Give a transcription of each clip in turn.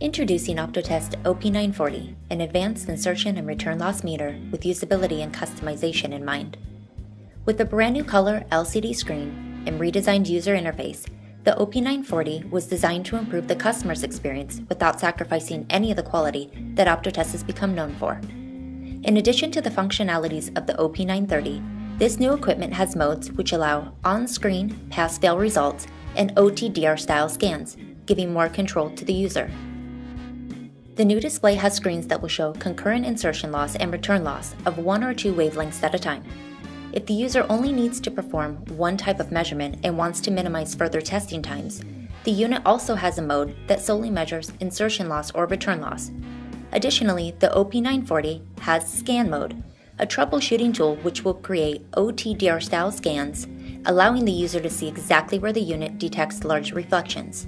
Introducing Optotest OP940, an advanced insertion and return loss meter with usability and customization in mind. With a brand new color LCD screen and redesigned user interface, the OP940 was designed to improve the customer's experience without sacrificing any of the quality that Optotest has become known for. In addition to the functionalities of the OP930, this new equipment has modes which allow on-screen pass-fail results and OTDR style scans, giving more control to the user. The new display has screens that will show concurrent insertion loss and return loss of one or two wavelengths at a time. If the user only needs to perform one type of measurement and wants to minimize further testing times, the unit also has a mode that solely measures insertion loss or return loss. Additionally, the OP940 has Scan Mode, a troubleshooting tool which will create OTDR style scans, allowing the user to see exactly where the unit detects large reflections.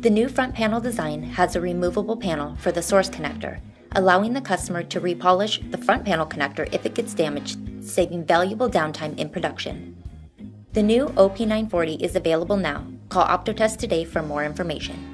The new front panel design has a removable panel for the source connector, allowing the customer to repolish the front panel connector if it gets damaged, saving valuable downtime in production. The new OP940 is available now. Call Optotest today for more information.